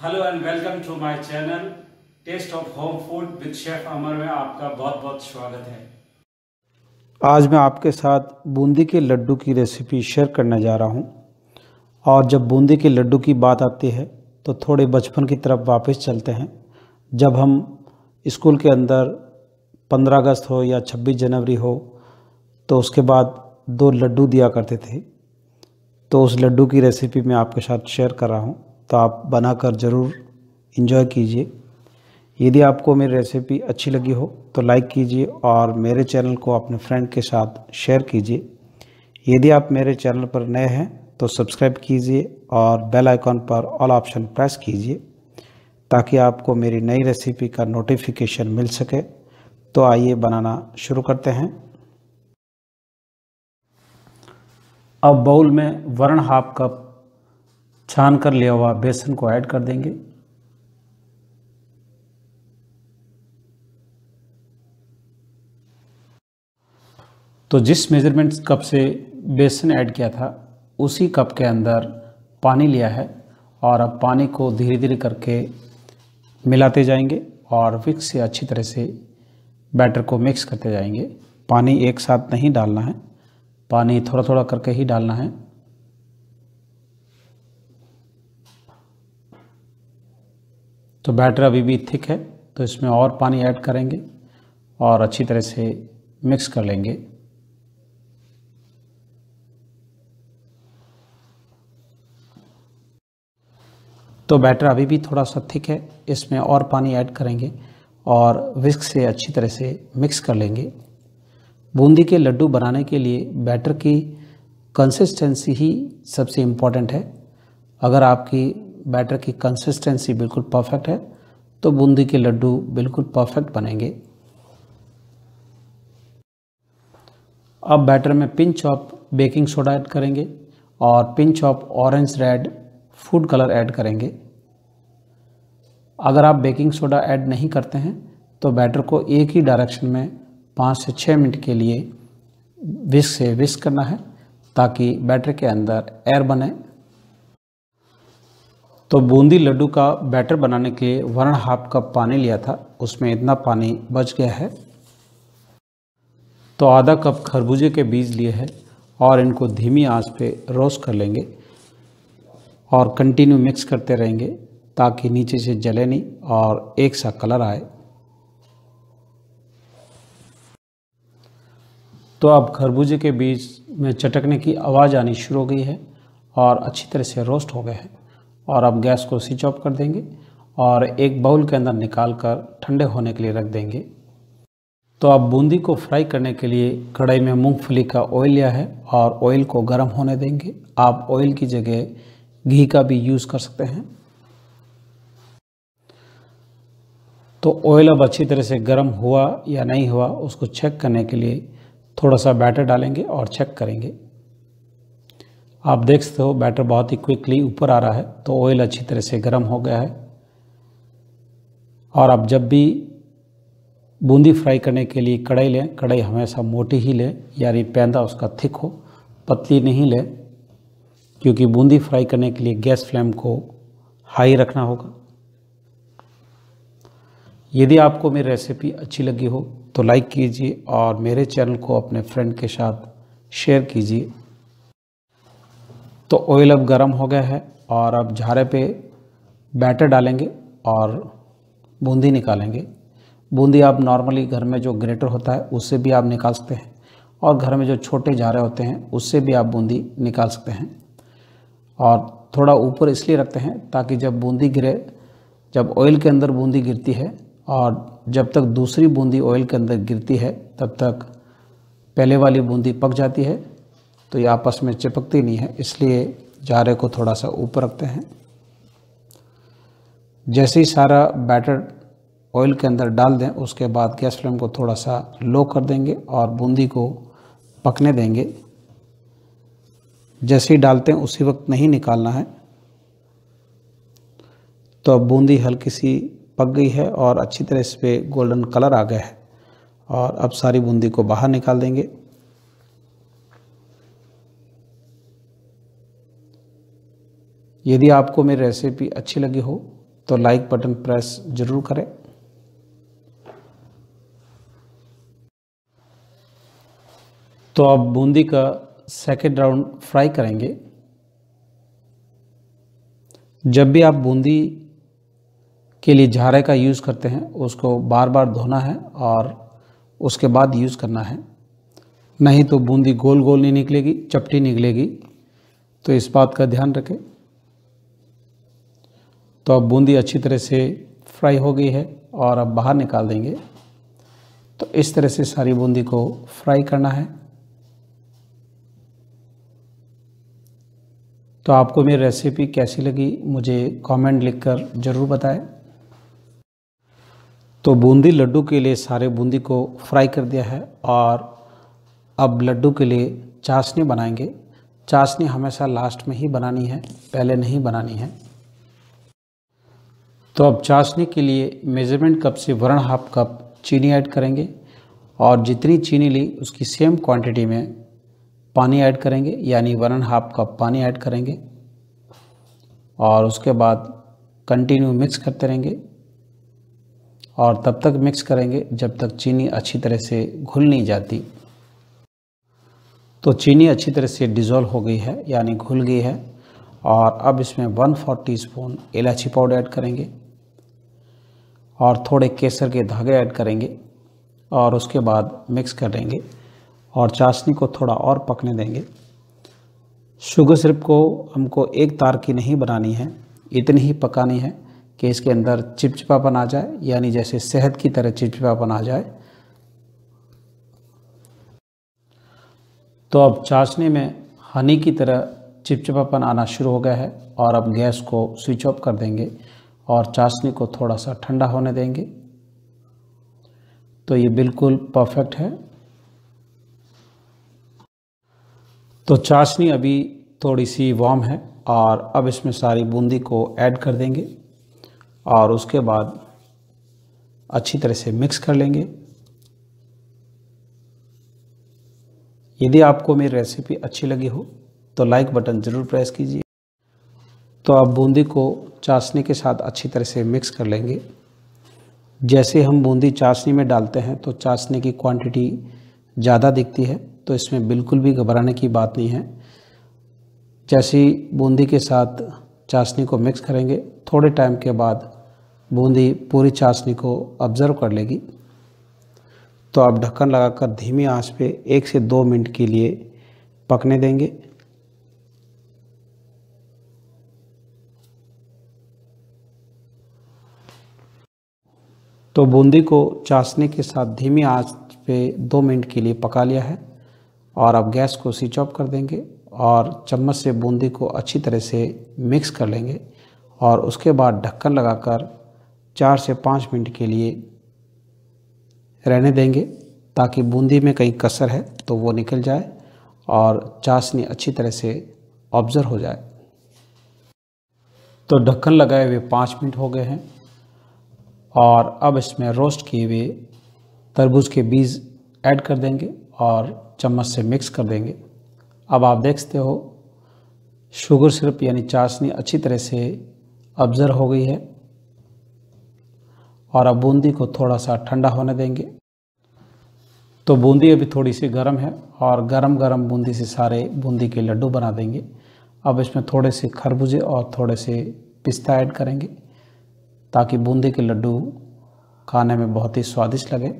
Hello and welcome to my channel taste of home food with chef Amar में आपका बहुत बहुत स्वागत है। आज मैं आपके साथ बूंदी के लड्डू की रेसिपी शेयर करने जा रहा हूँ। और जब बूंदी के लड्डू की बात आती है तो थोड़े बचपन की तरफ़ वापस चलते हैं। जब हम स्कूल के अंदर 15 अगस्त हो या 26 जनवरी हो तो उसके बाद दो लड्डू दिया करते थे। तो उस लड्डू की रेसिपी मैं आपके साथ शेयर कर रहा हूँ। तो आप बनाकर ज़रूर इन्जॉय कीजिए। यदि आपको मेरी रेसिपी अच्छी लगी हो तो लाइक कीजिए और मेरे चैनल को अपने फ्रेंड के साथ शेयर कीजिए। यदि आप मेरे चैनल पर नए हैं तो सब्सक्राइब कीजिए और बेल आइकॉन पर ऑल ऑप्शन प्रेस कीजिए, ताकि आपको मेरी नई रेसिपी का नोटिफिकेशन मिल सके। तो आइए बनाना शुरू करते हैं। अब बाउल में वन हाफ़ कप छान कर लिया हुआ बेसन को ऐड कर देंगे। तो जिस मेज़रमेंट कप से बेसन ऐड किया था, उसी कप के अंदर पानी लिया है और अब पानी को धीरे धीरे करके मिलाते जाएँगे और विक्स से अच्छी तरह से बैटर को मिक्स करते जाएँगे। पानी एक साथ नहीं डालना है, पानी थोड़ा थोड़ा करके ही डालना है। तो बैटर अभी भी थिक है तो इसमें और पानी ऐड करेंगे और अच्छी तरह से मिक्स कर लेंगे। तो बैटर अभी भी थोड़ा सा थिक है, इसमें और पानी ऐड करेंगे और विस्क से अच्छी तरह से मिक्स कर लेंगे। बूंदी के लड्डू बनाने के लिए बैटर की कंसिस्टेंसी ही सबसे इंपॉर्टेंट है। अगर आपकी बैटर की कंसिस्टेंसी बिल्कुल परफेक्ट है तो बूंदी के लड्डू बिल्कुल परफेक्ट बनेंगे। अब बैटर में pinch of baking soda add करेंगे और pinch of orange red food colour add करेंगे। अगर आप बेकिंग सोडा ऐड नहीं करते हैं तो बैटर को एक ही डायरेक्शन में पाँच से छः मिनट के लिए विस्क से विस्क करना है, ताकि बैटर के अंदर एयर बने। तो बूंदी लड्डू का बैटर बनाने के लिए वन हाफ़ कप पानी लिया था। उसमें इतना पानी बच गया है। तो आधा कप खरबूजे के बीज लिए हैं और इनको धीमी आँच पे रोस्ट कर लेंगे और कंटिन्यू मिक्स करते रहेंगे ताकि नीचे से जले नहीं और एक सा कलर आए। तो अब खरबूजे के बीज में चटकने की आवाज़ आनी शुरू हो गई है और अच्छी तरह से रोस्ट हो गए हैं। और अब गैस को स्विच ऑफ़ कर देंगे और एक बाउल के अंदर निकाल कर ठंडे होने के लिए रख देंगे। तो अब बूंदी को फ्राई करने के लिए कढ़ाई में मूंगफली का ऑयल लिया है और ऑयल को गर्म होने देंगे। आप ऑयल की जगह घी का भी यूज़ कर सकते हैं। तो ऑयल अब अच्छी तरह से गर्म हुआ या नहीं हुआ, उसको चेक करने के लिए थोड़ा सा बैटर डालेंगे और चेक करेंगे। आप देख सकते हो बैटर बहुत ही क्विकली ऊपर आ रहा है तो ऑयल अच्छी तरह से गर्म हो गया है। और आप जब भी बूंदी फ्राई करने के लिए कढ़ाई लें, कढ़ाई हमेशा मोटी ही लें, यानी पैंदा उसका थिक हो, पतली नहीं लें, क्योंकि बूंदी फ्राई करने के लिए गैस फ्लेम को हाई रखना होगा। यदि आपको मेरी रेसिपी अच्छी लगी हो तो लाइक कीजिए और मेरे चैनल को अपने फ्रेंड के साथ शेयर कीजिए। तो ऑयल अब गर्म हो गया है और अब झारे पे बैटर डालेंगे और बूंदी निकालेंगे। बूंदी आप नॉर्मली घर में जो ग्रेटर होता है, उससे भी आप निकाल सकते हैं और घर में जो छोटे झारे होते हैं, उससे भी आप बूंदी निकाल सकते हैं और थोड़ा ऊपर इसलिए रखते हैं ताकि जब बूंदी गिरे, जब ऑयल के अंदर बूंदी गिरती है और जब तक दूसरी बूंदी ऑयल के अंदर गिरती है, तब तक पहले वाली बूंदी पक जाती है तो ये आपस में चिपकती नहीं है, इसलिए जारे को थोड़ा सा ऊपर रखते हैं। जैसे ही सारा बैटर ऑयल के अंदर डाल दें, उसके बाद गैस फ्लेम को थोड़ा सा लो कर देंगे और बूंदी को पकने देंगे। जैसे ही डालते हैं, उसी वक्त नहीं निकालना है। तो अब बूंदी हल्की सी पक गई है और अच्छी तरह इस पर गोल्डन कलर आ गया है और अब सारी बूंदी को बाहर निकाल देंगे। यदि आपको मेरी रेसिपी अच्छी लगी हो तो लाइक बटन प्रेस ज़रूर करें। तो अब बूंदी का सेकेंड राउंड फ्राई करेंगे। जब भी आप बूंदी के लिए झारे का यूज़ करते हैं, उसको बार बार धोना है और उसके बाद यूज़ करना है। नहीं तो बूंदी गोल गोल नहीं निकलेगी, चपटी निकलेगी। तो इस बात का ध्यान रखें। तो अब बूंदी अच्छी तरह से फ्राई हो गई है और अब बाहर निकाल देंगे। तो इस तरह से सारी बूंदी को फ्राई करना है। तो आपको मेरी रेसिपी कैसी लगी मुझे कमेंट लिखकर ज़रूर बताएँ। तो बूंदी लड्डू के लिए सारे बूंदी को फ्राई कर दिया है और अब लड्डू के लिए चाशनी बनाएँगे। चाशनी हमेशा लास्ट में ही बनानी है, पहले नहीं बनानी है। तो अब चाशनी के लिए मेज़रमेंट कप से वन हाफ़ कप चीनी ऐड करेंगे और जितनी चीनी ली, उसकी सेम क्वांटिटी में पानी ऐड करेंगे, यानी वन हाफ़ कप पानी ऐड करेंगे और उसके बाद कंटिन्यू मिक्स करते रहेंगे और तब तक मिक्स करेंगे जब तक चीनी अच्छी तरह से घुल नहीं जाती। तो चीनी अच्छी तरह से डिज़ोल्व हो गई है, यानी घुल गई है और अब इसमें वन फोर टी स्पून इलायची पाउडर ऐड करेंगे। और थोड़े केसर के धागे ऐड करेंगे और उसके बाद मिक्स कर देंगे और चाशनी को थोड़ा और पकने देंगे। शुगर सिरप को हमको एक तार की नहीं बनानी है, इतनी ही पकानी है कि इसके अंदर चिपचिपापन आ जाए, यानी जैसे शहद की तरह चिपचिपापन आ जाए। तो अब चाशनी में हनी की तरह चिपचिपापन आना शुरू हो गया है और अब गैस को स्विच ऑफ़ कर देंगे। और चाशनी को थोड़ा सा ठंडा होने देंगे। तो ये बिल्कुल परफेक्ट है। तो चाशनी अभी थोड़ी सी वार्म है और अब इसमें सारी बूंदी को ऐड कर देंगे और उसके बाद अच्छी तरह से मिक्स कर लेंगे। यदि आपको मेरी रेसिपी अच्छी लगी हो तो लाइक बटन ज़रूर प्रेस कीजिए। तो आप बूंदी को चाशनी के साथ अच्छी तरह से मिक्स कर लेंगे। जैसे हम बूंदी चाशनी में डालते हैं तो चाशनी की क्वांटिटी ज़्यादा दिखती है तो इसमें बिल्कुल भी घबराने की बात नहीं है। जैसी बूंदी के साथ चाशनी को मिक्स करेंगे, थोड़े टाइम के बाद बूंदी पूरी चाशनी को ऑब्ज़र्व कर लेगी। तो आप ढक्कन लगाकर धीमी आँच पे एक से दो मिनट के लिए पकने देंगे। तो बूंदी को चाशनी के साथ धीमी आँच पे दो मिनट के लिए पका लिया है और अब गैस को स्विच ऑफ़ कर देंगे और चम्मच से बूंदी को अच्छी तरह से मिक्स कर लेंगे और उसके बाद ढक्कन लगाकर चार से पाँच मिनट के लिए रहने देंगे ताकि बूंदी में कहीं कसर है तो वो निकल जाए और चाशनी अच्छी तरह से ऑब्ज़र्व हो जाए। तो ढक्कन लगाए हुए पाँच मिनट हो गए हैं। और अब इसमें रोस्ट किए हुए तरबूज के बीज ऐड कर देंगे और चम्मच से मिक्स कर देंगे। अब आप देख सकते हो, शुगर सिरप यानी चाशनी अच्छी तरह से ऑब्ज़र्व हो गई है और अब बूंदी को थोड़ा सा ठंडा होने देंगे। तो बूंदी अभी थोड़ी सी गर्म है और गरम गरम बूंदी से सारे बूंदी के लड्डू बना देंगे। अब इसमें थोड़े से खरबूजे और थोड़े से पिस्ता ऐड करेंगे। ताकि बूंदी के लड्डू खाने में बहुत ही स्वादिष्ट लगे।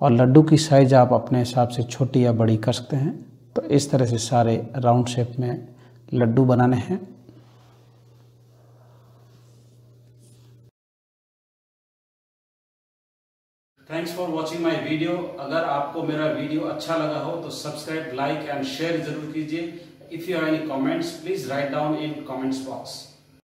और लड्डू की साइज़ आप अपने हिसाब से छोटी या बड़ी कर सकते हैं। तो इस तरह से सारे राउंड शेप में लड्डू बनाने हैं। Thanks for watching my video अगर आपको मेरा वीडियो अच्छा लगा हो तो सब्सक्राइब लाइक एंड शेयर ज़रूर कीजिए। If you have any comments please write down in comments box